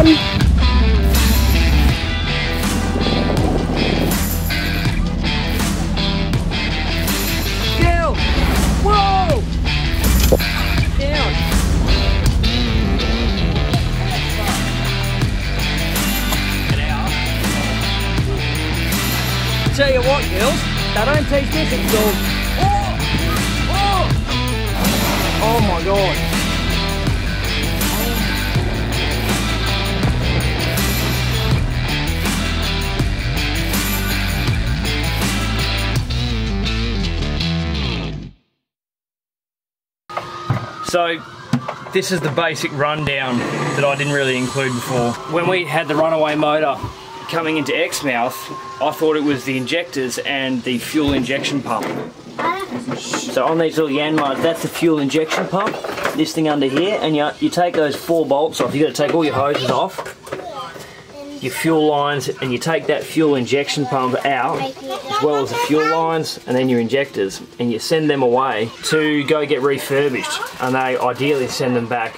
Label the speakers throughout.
Speaker 1: Um, again.
Speaker 2: Gil! Whoa! Down. Tell you what, girls, they don't teach this at school. Oh! Oh! Oh my god. So, this is the basic rundown that I didn't really include before. When we had the runaway motor coming into Exmouth, I thought it was the injectors and the fuel injection pump. So on these little Yanmars, that's the fuel injection pump. This thing under here, and you, you take those four bolts off. You got to take all your hoses off, your fuel lines, and you take that fuel injection pump out, as well as the fuel lines, and then your injectors, and you send them away to go get refurbished. And they ideally send them back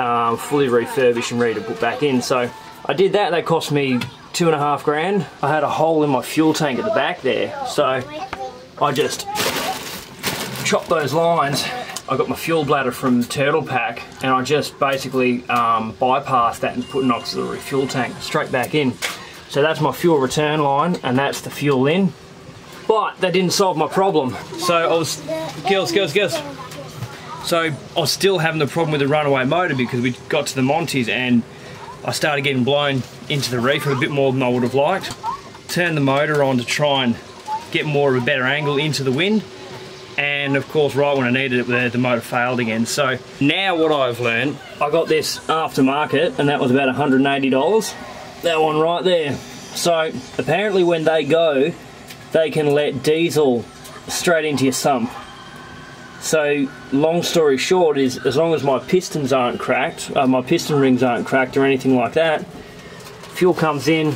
Speaker 2: um, fully refurbished and ready to put back in. So I did that. That cost me two and a half grand. I had a hole in my fuel tank at the back there, so I just chopped those lines. I got my fuel bladder from Turtle Pak and I just basically um, bypassed that and put an auxiliary fuel tank straight back in. So that's my fuel return line and that's the fuel in. But that didn't solve my problem. So I was, girls, girls, girls. So I was still having the problem with the runaway motor because we got to the Montes and I started getting blown into the reef a bit more than I would have liked. Turned the motor on to try and get more of a better angle into the wind and of course right when I needed it the, motor failed again. So now what I've learned I got this aftermarket and that was about $180 that one right there. So apparently when they go they can let diesel straight into your sump. So long story short is as long as my pistons aren't cracked uh, my piston rings aren't cracked or anything like that fuel comes in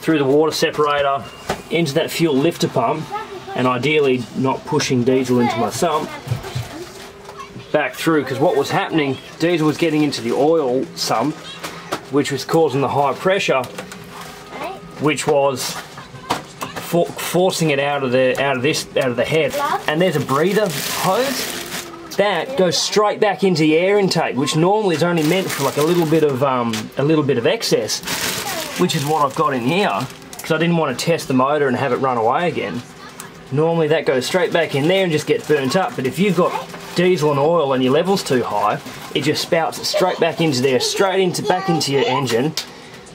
Speaker 2: through the water separator into that fuel lifter pump and ideally not pushing diesel into my sump back through because what was happening diesel was getting into the oil sump which was causing the high pressure which was for forcing it out of the out of this out of the head. And there's a breather hose that goes straight back into the air intake which normally is only meant for like a little bit of um, a little bit of excess which is what I've got in here because I didn't want to test the motor and have it run away again normally that goes straight back in there and just gets burnt up but if you've got diesel and oil and your level's too high it just spouts straight back into there straight into back into your engine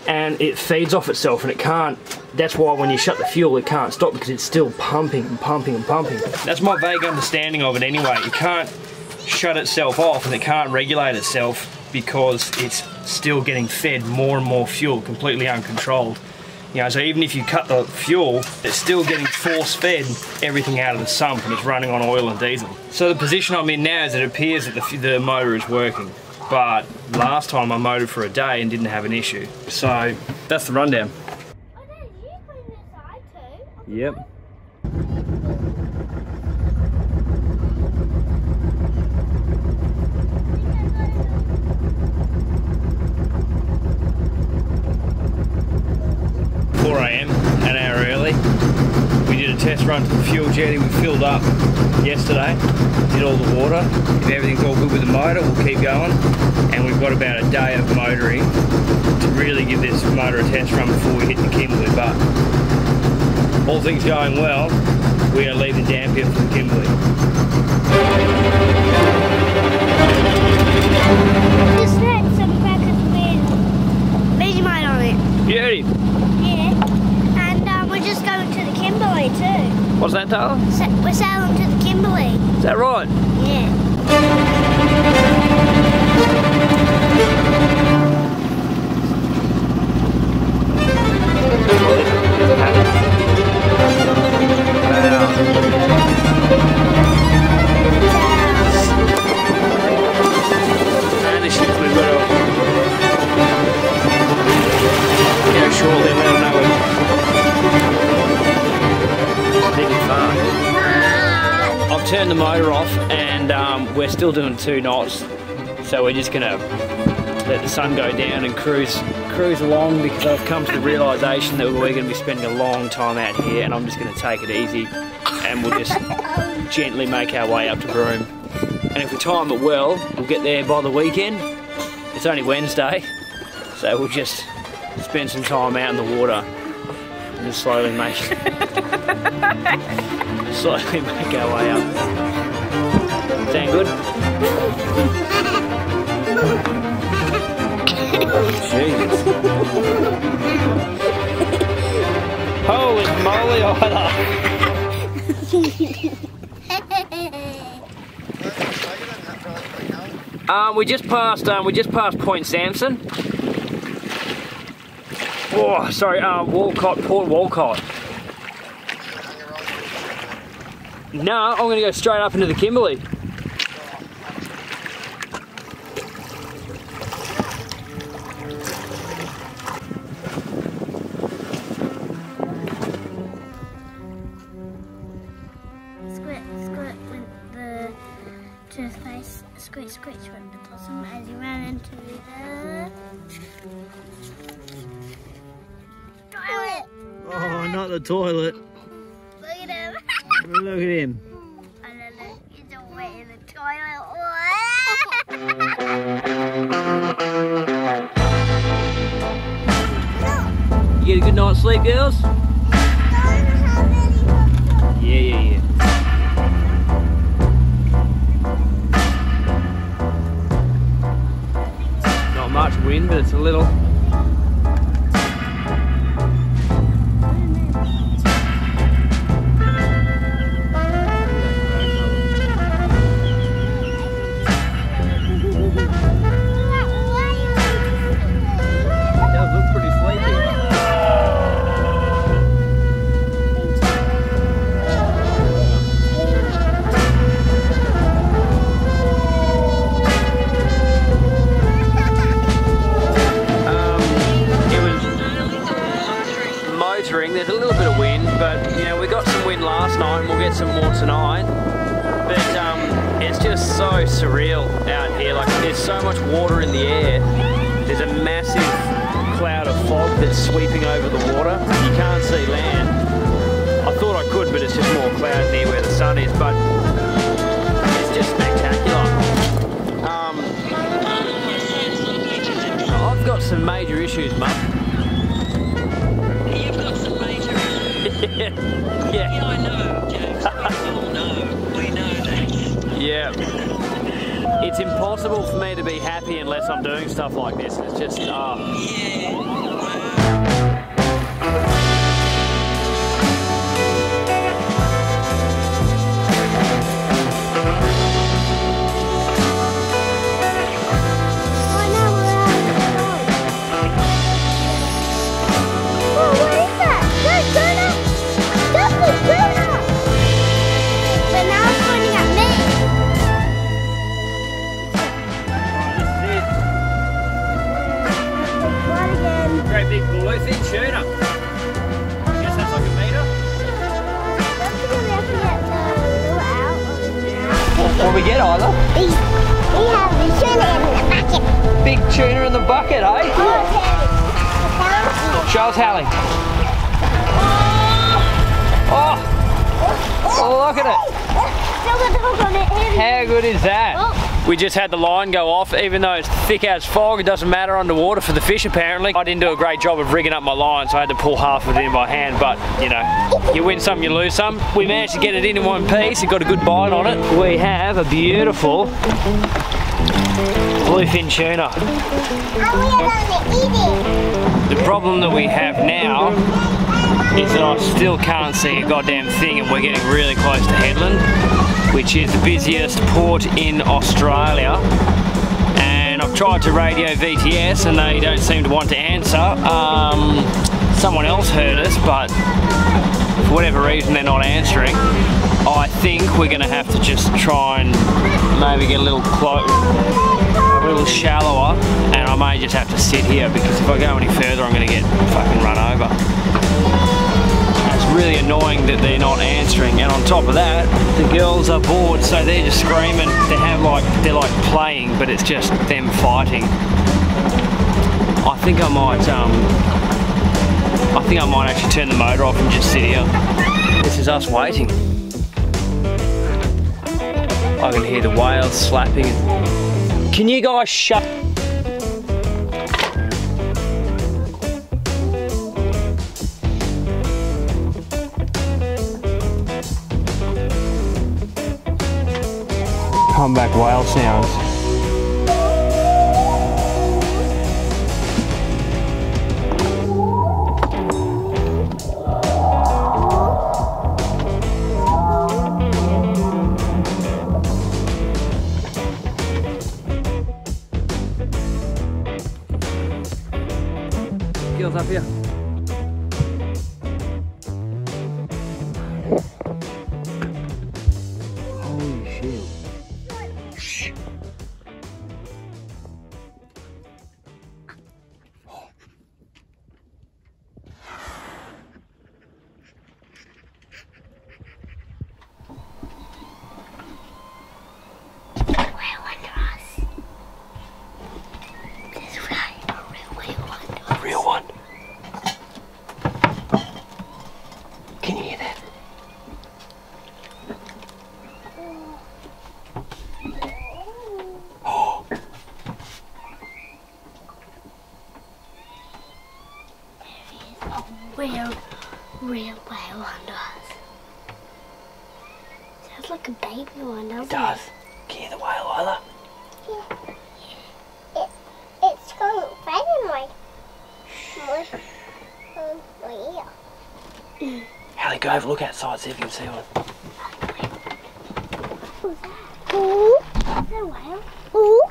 Speaker 2: and it feeds off itself and it can't that's why when you shut the fuel it can't stop because it's still pumping and pumping and pumping. That's my vague understanding of it anyway. It can't shut itself off and it can't regulate itself because it's still getting fed more and more fuel completely uncontrolled you know, so even if you cut the fuel, it's still getting force fed everything out of the sump and it's running on oil and diesel. So the position I'm in now is it appears that the, the motor is working. But last time I motored for a day and didn't have an issue. So that's the rundown. Yep. 4am, an hour early. We did a test run to the fuel jetty, we filled up yesterday, did all the water. If everything's all good with the motor, we'll keep going. And we've got about a day of motoring to really give this motor a test run before we hit the Kimberley. But all things going well, we are leaving Dampier for the Kimberley.
Speaker 1: Just had some crackers with Vegemite on it. Yeah. And um, we're just going to the Kimberley too.
Speaker 2: What's that, Tyler?
Speaker 1: Sa- we're sailing to the Kimberley.
Speaker 2: Is that right?
Speaker 1: Yeah.
Speaker 2: Turned the motor off and um, we're still doing two knots. So we're just gonna let the sun go down and cruise cruise along because I've come to the realisation that we're to be spending a long time out here and I'm just to take it easy and we'll just gently make our way up to Broome. And if we time it well, we'll get there by the weekend. It's only Wednesday, so we'll just spend some time out in the water and slowly make slowly make our way up. Sound good? Jesus. Holy moly, Isla. Um, we just passed. Um, we just passed Point Samson. Oh, sorry. Um, Walcott, Port Walcott. No, I'm going to go straight up into the Kimberley.
Speaker 1: Toothpaste. Squid, squid went the possum as he ran into the toilet.
Speaker 2: Oh, not the toilet.
Speaker 1: Look at him.
Speaker 2: Look at him.
Speaker 1: and then look, he's all wet in the toilet.
Speaker 2: You get a good night's sleep, girls? But it's a little. That's sweeping over the water. You can't see land. I thought I could, but it's just more cloud near where the sun is. But it's just spectacular. Um, I've got some major issues, mum.
Speaker 3: You've got some major issues.
Speaker 2: yeah.
Speaker 3: Yeah, I know, James. We all know. We know that.
Speaker 2: Yeah. It's impossible for me to be happy unless I'm doing stuff like this. It's just, uh,
Speaker 3: Yeah.
Speaker 2: Big bluefin tuna. Guess that's like a meter.
Speaker 1: Don't forget we have to get the lure out of the mouth.
Speaker 2: What we get, Isla?
Speaker 1: We we have the tuna in the bucket.
Speaker 2: Big tuna in the bucket, eh?
Speaker 1: Oh,
Speaker 2: Show us, Hallie. Oh! Oh, look at it.
Speaker 1: Still got the hook on it.
Speaker 2: How good is that? We just had the line go off, even though it's thick as fog, it doesn't matter underwater for the fish apparently. I didn't do a great job of rigging up my line, so I had to pull half of it in by hand, but you know, you win some, you lose some. We managed to get it in in one piece, it got a good bite on it. We have a beautiful bluefin tuna. The problem that we have now is that I still can't see a goddamn thing and we're getting really close to Hedland, which is the busiest port in Australia. And I've tried to radio VTS and they don't seem to want to answer. Um, someone else heard us, but for whatever reason they're not answering. I think we're going to have to just try and maybe get a little a little shallower, and I may just have to sit here because if I go any further, I'm going to get fucking annoying that they're not answering, and on top of that, the girls are bored, so they're just screaming. They have like they're like playing, but it's just them fighting. I think I might, um, I think I might actually turn the motor off and just sit here. This is us waiting. I can hear the whales slapping. Can you guys shut? Comeback whale sounds. Gills up here.
Speaker 1: Like a baby one, doesn't
Speaker 2: it does. Can you hear the whale, Isla?
Speaker 1: It, it's going right in my, my, um, my ear.
Speaker 2: Hallie, go have a look outside, see if you can see one.
Speaker 1: Ooh, is that a whale? Ooh,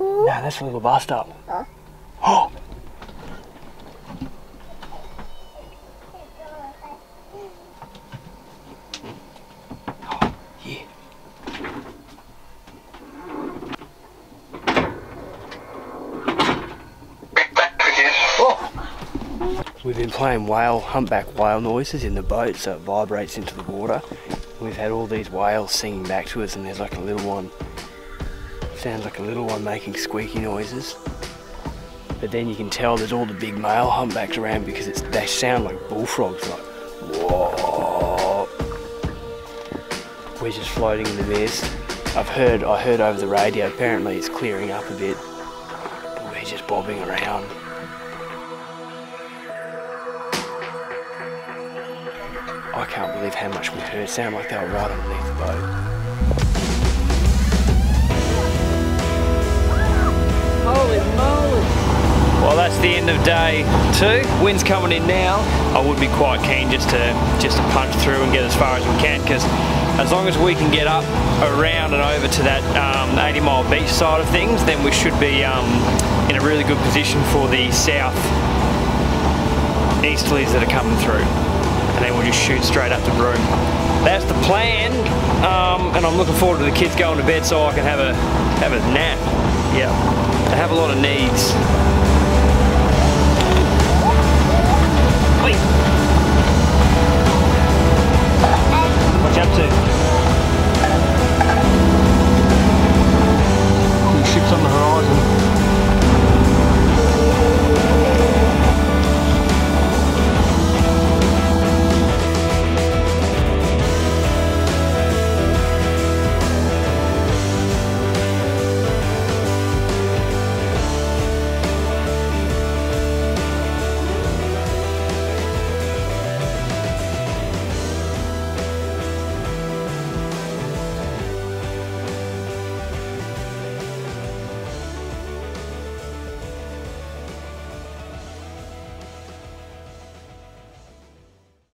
Speaker 1: ooh.
Speaker 2: No, that's a little bust up.
Speaker 1: Huh?
Speaker 2: Oh, yeah. We've been playing whale, humpback whale noises in the boat so it vibrates into the water. We've had all these whales singing back to us and there's like a little one, sounds like a little one making squeaky noises. But then you can tell there's all the big male humpbacks around because they sound like bullfrogs, like whoa. We're just floating in the mist. I've heard, I heard over the radio, apparently it's clearing up a bit. But we're just bobbing around. Can't believe how much we heard. It sounded like they were right underneath the boat. Holy moly! Well, that's the end of day two. Wind's coming in now. I would be quite keen just to just to punch through and get as far as we can because as long as we can get up, around and over to that um, 80 mile beach side of things, then we should be um, in a really good position for the south easterlies that are coming through and then we'll just shoot straight up to Broome. That's the plan, um, and I'm looking forward to the kids going to bed so I can have a have a nap. Yeah, they have a lot of needs. Up to? Ships on the horizon.